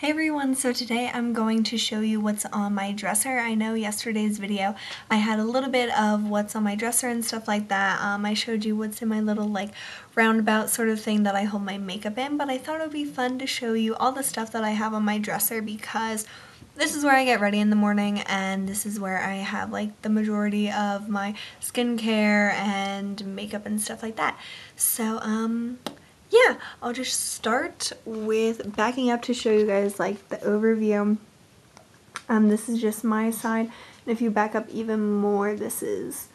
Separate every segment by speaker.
Speaker 1: Hey everyone, so today I'm going to show you what's on my dresser. I know yesterday's video I had a little bit of what's on my dresser and stuff like that. Um, I showed you what's in my little like roundabout sort of thing that I hold my makeup in, but I thought it would be fun to show you all the stuff that I have on my dresser because this is where I get ready in the morning and this is where I have like the majority of my skincare and makeup and stuff like that. So um yeah, I'll just start with backing up to show you guys like the overview. Um, this is just my side. And if you back up even more, this is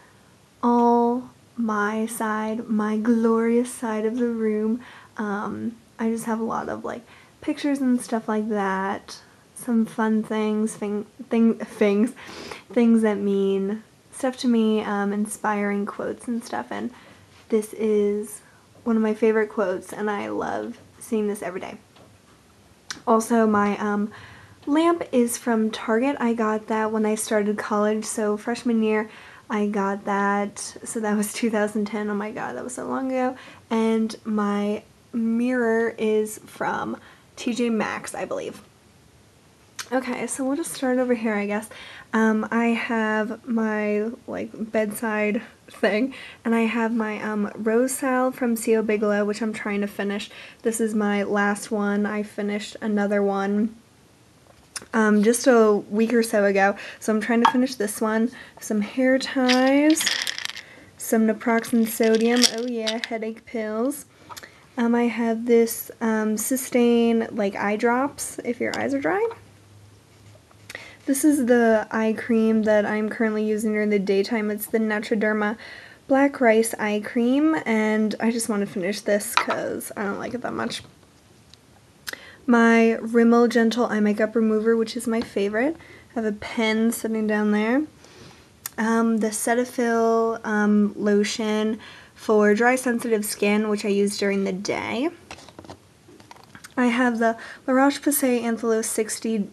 Speaker 1: all my side, my glorious side of the room. Um, I just have a lot of like pictures and stuff like that. Some fun things, thing, thing, things, things that mean stuff to me, um, inspiring quotes and stuff. And this is one of my favorite quotes and I love seeing this every day. Also my um, lamp is from Target. I got that when I started college so freshman year I got that so that was 2010 oh my god that was so long ago and my mirror is from TJ Maxx I believe. Okay, so we'll just start over here, I guess. Um, I have my, like, bedside thing, and I have my um, Rose Salve from C.O. Bigelow, which I'm trying to finish. This is my last one. I finished another one um, just a week or so ago, so I'm trying to finish this one. Some hair ties, some naproxen sodium, oh yeah, headache pills. Um, I have this um, Systane, like, eye drops, if your eyes are dry. This is the eye cream that I'm currently using during the daytime. It's the Naturderma Black Rice Eye Cream, and I just want to finish this because I don't like it that much. My Rimmel Gentle Eye Makeup Remover, which is my favorite. I have a pen sitting down there. Um, the Cetaphil um, lotion for dry sensitive skin, which I use during the day. I have the La Roche-Posay Anthelios 60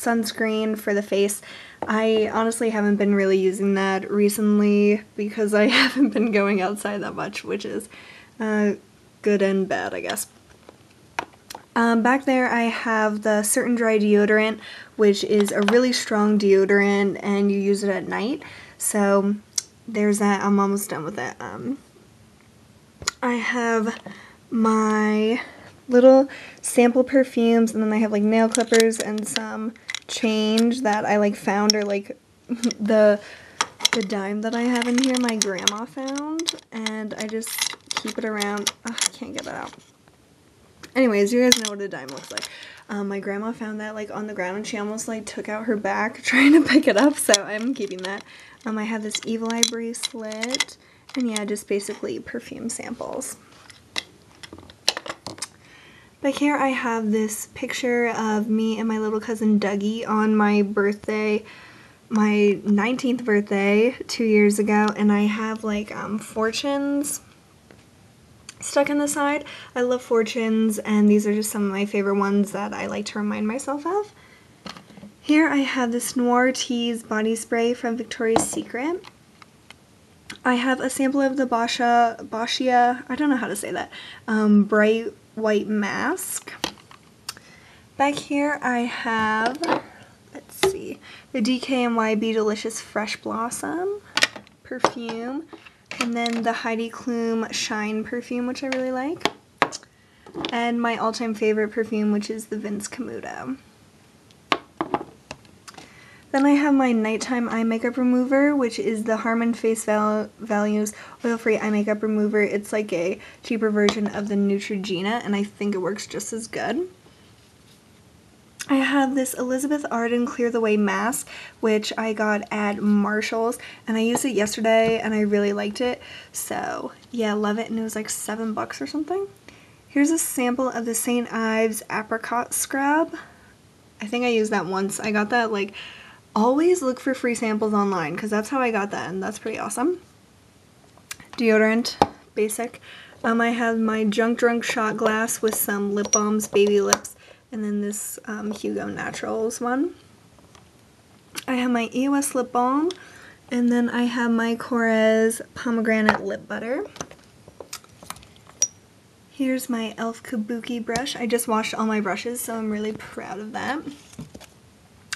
Speaker 1: sunscreen for the face. I honestly haven't been really using that recently because I haven't been going outside that much, which is uh, good and bad, I guess. Um, back there I have the Certain Dri deodorant, which is a really strong deodorant and you use it at night. So there's that. I'm almost done with it. Um, I have my little sample perfumes and then I have like nail clippers and some change that I like found or like the the dime that I have in here my grandma found and I just keep it around. Oh, I can't get it out. Anyways, you guys know what a dime looks like. Um, my grandma found that like on the ground and she almost like took out her back trying to pick it up so I'm keeping that. Um, I have this evil eye bracelet and yeah just basically perfume samples. Back here I have this picture of me and my little cousin Dougie on my birthday, my 19th birthday two years ago, and I have like um, fortunes stuck in the side. I love fortunes, and these are just some of my favorite ones that I like to remind myself of. Here I have this Noir Tease body spray from Victoria's Secret. I have a sample of the Boscia, Boscia, I don't know how to say that, um, Bright white mask. Back here I have, let's see, the DKNY Delicious Fresh Blossom perfume. And then the Heidi Klum Shine perfume, which I really like. And my all-time favorite perfume, which is the Vince Camuto. Then I have my nighttime eye makeup remover, which is the Harmon Face Val Values Oil-Free Eye Makeup Remover. It's like a cheaper version of the Neutrogena, and I think it works just as good. I have this Elizabeth Arden Clear the Way mask, which I got at Marshall's, and I used it yesterday, and I really liked it. So, yeah, love it, and it was like seven bucks or something. Here's a sample of the St. Ives Apricot Scrub. I think I used that once. I got that like always look for free samples online because that's how I got that and that's pretty awesome. Deodorant, basic. Um, I have my Junk Drunk shot glass with some lip balms, baby lips, and then this um, Hugo Naturals one. I have my EOS lip balm, and then I have my Korres pomegranate lip butter. Here's my e.l.f. Kabuki brush. I just washed all my brushes, so I'm really proud of that.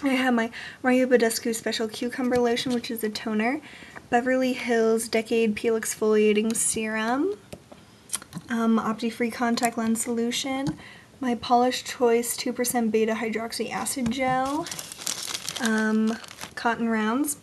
Speaker 1: I have my Mario Badescu Special Cucumber Lotion, which is a toner. Beverly Hills Decade Peel Exfoliating Serum. Um, Opti-Free Contact Lens Solution. My Paula's Choice 2% Beta Hydroxy Acid Gel. Um, cotton rounds.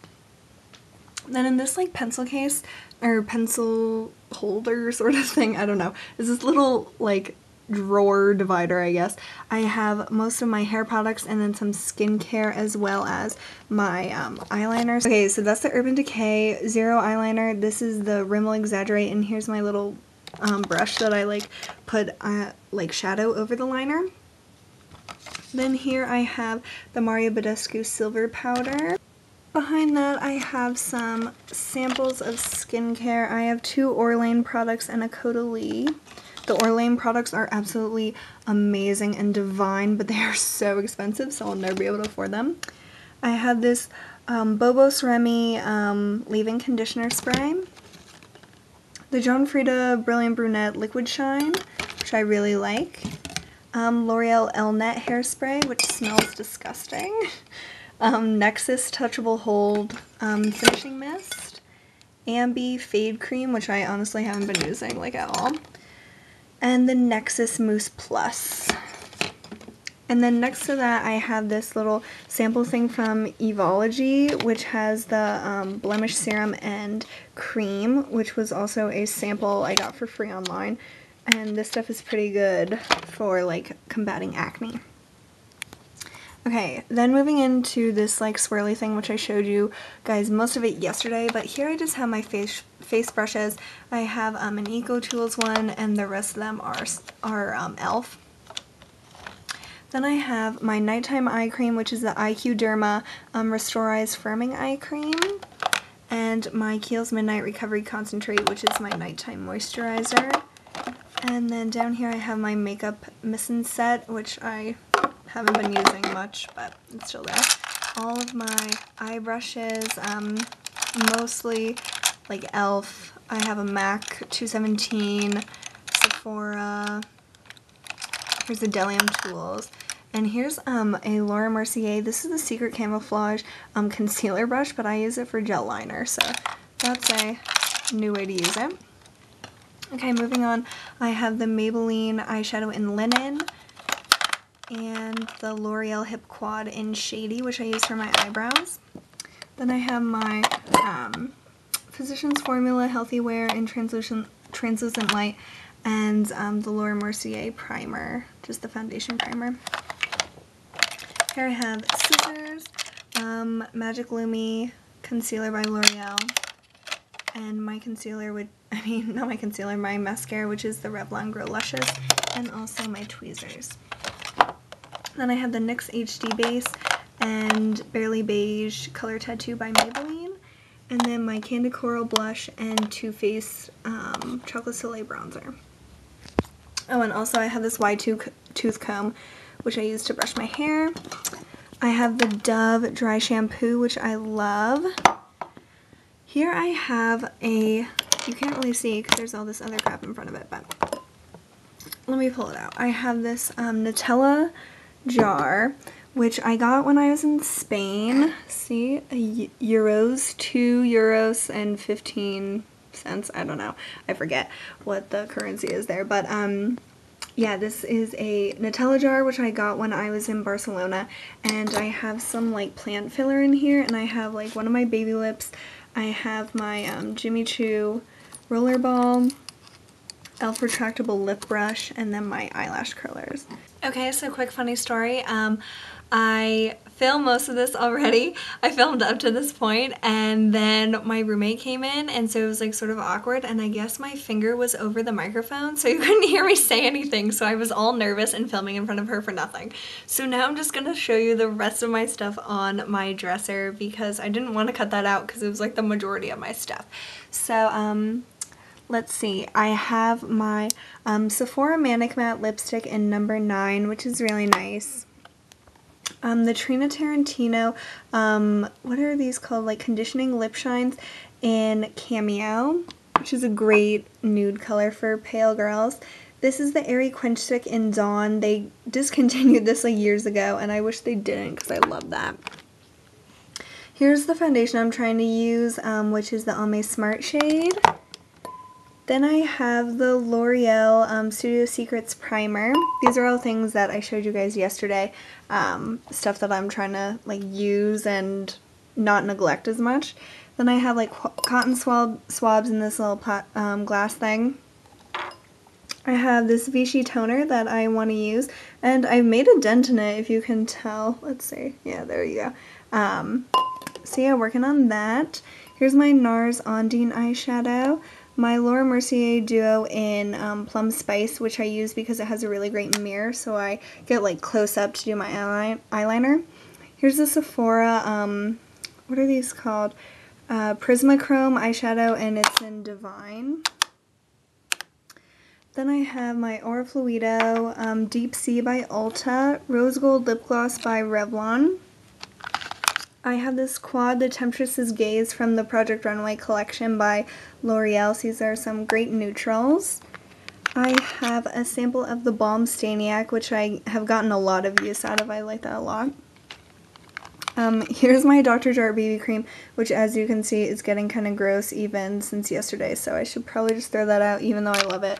Speaker 1: Then in this like pencil case, or pencil holder sort of thing, I don't know, is this little like drawer divider, I guess. I have most of my hair products and then some skincare as well as my um, eyeliners. Okay, so that's the Urban Decay Zero Eyeliner. This is the Rimmel Exaggerate and here's my little um, brush that I like put uh, like shadow over the liner. Then here I have the Mario Badescu Silver Powder. Behind that I have some samples of skincare. I have two Orlane products and a Caudalie. The Orlane products are absolutely amazing and divine, but they are so expensive, so I'll never be able to afford them. I have this um, Bobos Remy um, leave-in conditioner spray. The John Frieda Brilliant Brunette Liquid Shine, which I really like. Um, L'Oreal Elnett Hairspray, which smells disgusting. Um, Nexxus Touchable Hold um, Finishing Mist. Ambi Fade Cream, which I honestly haven't been using like at all and the Nexxus Mousse Plus. And then next to that I have this little sample thing from Evology which has the um, blemish serum and cream which was also a sample I got for free online and this stuff is pretty good for like combating acne. Okay, then moving into this like swirly thing which I showed you guys most of it yesterday, but here I just have my face face brushes. I have um, an Eco Tools one and the rest of them are, are um, e.l.f. Then I have my nighttime eye cream which is the IQ Derma um, Restorize Firming Eye Cream and my Kiehl's Midnight Recovery Concentrate which is my nighttime moisturizer. And then down here I have my makeup missing set which I haven't been using much, but it's still there. All of my eye brushes, um, mostly like e.l.f. I have a MAC 217, Sephora, here's the Delium Tools, and here's um, a Laura Mercier, this is the Secret Camouflage um, concealer brush, but I use it for gel liner, so that's a new way to use it. Okay, moving on, I have the Maybelline eyeshadow in linen and the L'Oreal Hip Quad in Shady, which I use for my eyebrows. Then I have my um, Physicians Formula Healthy Wear in Translucent, Translucent Light and um, the Laura Mercier Primer, just the foundation primer. Here I have scissors, um, Magic Lumi Concealer by L'Oreal, and my concealer would, I mean, not my concealer, my mascara, which is the Revlon Grow Luscious, and also my tweezers. Then I have the NYX HD base and Barely Beige Color Tattoo by Maybelline. And then my Candid Coral blush and Too Faced um, Chocolate Soleil bronzer. Oh, and also I have this Y2 tooth comb, which I use to brush my hair. I have the Dove Dry Shampoo, which I love. Here I have a, you can't really see because there's all this other crap in front of it, but let me pull it out. I have this um, Nutella jar, which I got when I was in Spain. See, euros, 2 euros and 15 cents. I don't know. I forget what the currency is there. But um, yeah, this is a Nutella jar, which I got when I was in Barcelona. And I have some like plant filler in here. And I have like one of my baby lips. I have my um, Jimmy Choo roller ball, e.l.f. retractable lip brush, and then my eyelash curlers. Okay, so quick funny story. Um, I filmed most of this already. I filmed up to this point and then my roommate came in and so it was like sort of awkward and I guess my finger was over the microphone so you couldn't hear me say anything so I was all nervous and filming in front of her for nothing. So now I'm just gonna show you the rest of my stuff on my dresser because I didn't want to cut that out because it was like the majority of my stuff. So um, let's see, I have my um, Sephora Manic Matte lipstick in number 9, which is really nice. Um, the Tarina Tarantino, um, what are these called, like conditioning lip shines in Cameo, which is a great nude color for pale girls. this is the Airy Quench Stick in Dawn. They discontinued this like years ago and I wish they didn't because I love that. Here's the foundation I'm trying to use, um, which is the Almay Smart Shade. Then I have the L'Oreal um, Studio Secrets Primer. These are all things that I showed you guys yesterday. Um, stuff that I'm trying to like use and not neglect as much. Then I have like cotton swab swabs in this little pot, um, glass thing. I have this Vichy toner that I want to use, and I've made a dent in it, if you can tell. Let's see. Yeah, there you go. Um, so yeah, working on that. Here's my NARS Ondine eyeshadow. My Laura Mercier Duo in um, Plum Spice, which I use because it has a really great mirror, so I get like close up to do my eyeliner. Here's the Sephora, um, what are these called? Uh, Prismachrome eyeshadow, and it's in Divine. Then I have my Aurafluido um, Deep Sea by Ulta, Rose Gold Lip Gloss by Revlon. I have this quad, The Temptress's Gaze from the Project Runway collection by L'Oreal. These are some great neutrals. I have a sample of the Balm Stainiac, which I have gotten a lot of use out of. I like that a lot. Um, here's my Dr. Jart BB cream, which as you can see is getting kind of gross even since yesterday, so I should probably just throw that out even though I love it.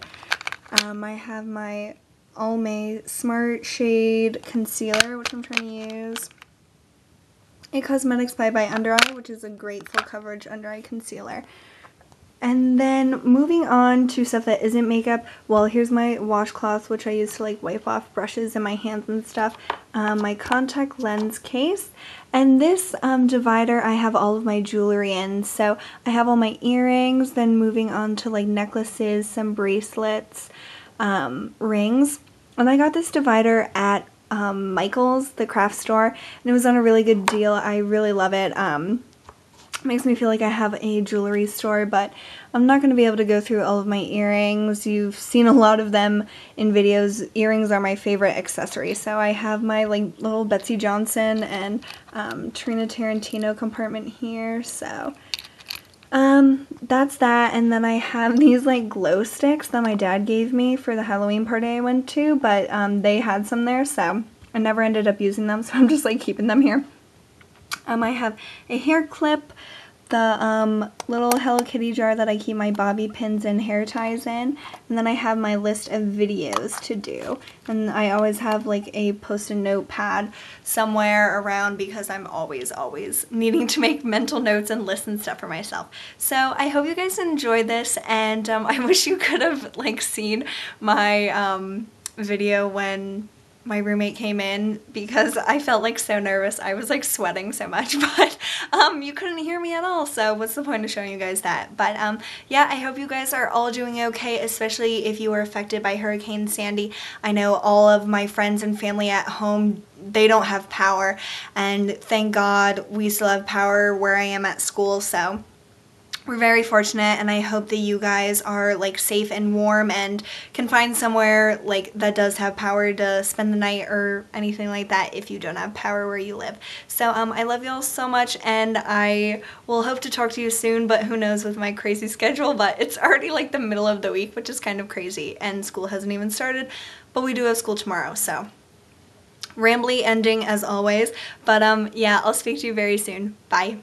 Speaker 1: Um, I have my Almay Smart Shade Concealer, which I'm trying to use. A Cosmetics Bye Bye Under Eye, which is a great full coverage under eye concealer. And then moving on to stuff that isn't makeup, well here's my washcloth which I use to like wipe off brushes in my hands and stuff. Um, my contact lens case. And this um, divider I have all of my jewelry in. So I have all my earrings, then moving on to like necklaces, some bracelets, um, rings. And I got this divider at um, Michael's, the craft store, and it was on a really good deal. I really love it. Um, makes me feel like I have a jewelry store, but I'm not going to be able to go through all of my earrings. You've seen a lot of them in videos. Earrings are my favorite accessory. So I have my like little Betsey Johnson and um, Tarina Tarantino compartment here. So um, that's that. And then I have these like glow sticks that my dad gave me for the Halloween party I went to, but um, they had some there, so I never ended up using them, so I'm just like keeping them here. Um, I have a hair clip, the um, little Hello Kitty jar that I keep my bobby pins and hair ties in, and then I have my list of videos to do. And I always have like a post-it notepad somewhere around because I'm always, always needing to make mental notes and list and stuff for myself. So I hope you guys enjoyed this, and um, I wish you could have like seen my um, video when my roommate came in because I felt like so nervous. I was like sweating so much, but um, you couldn't hear me at all. So what's the point of showing you guys that? But um, yeah, I hope you guys are all doing okay, especially if you were affected by Hurricane Sandy. I know all of my friends and family at home they don't have power and thank God we still have power where I am at school so we're very fortunate and I hope that you guys are like safe and warm and can find somewhere like that does have power to spend the night or anything like that if you don't have power where you live. So um, I love y'all so much and I will hope to talk to you soon but who knows with my crazy schedule but it's already like the middle of the week which is kind of crazy and school hasn't even started but we do have school tomorrow so rambly ending as always but um yeah I'll speak to you very soon. Bye.